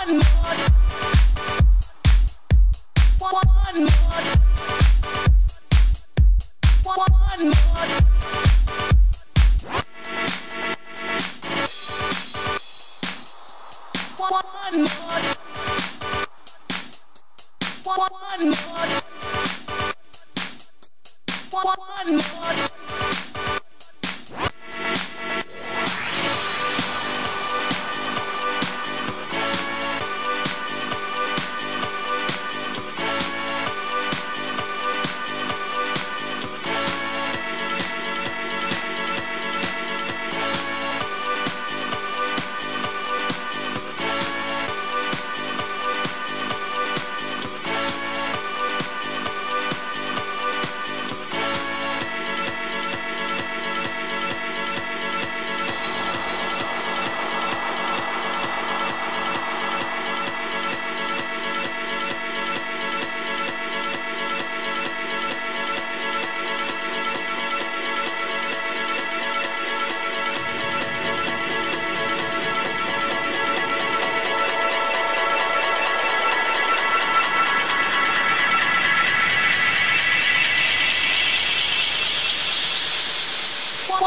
One more.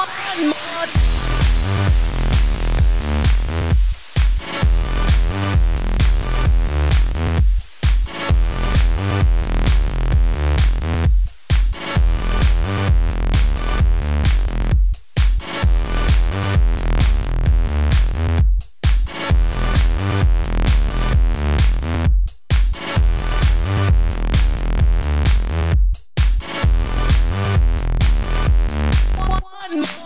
one more. nothing.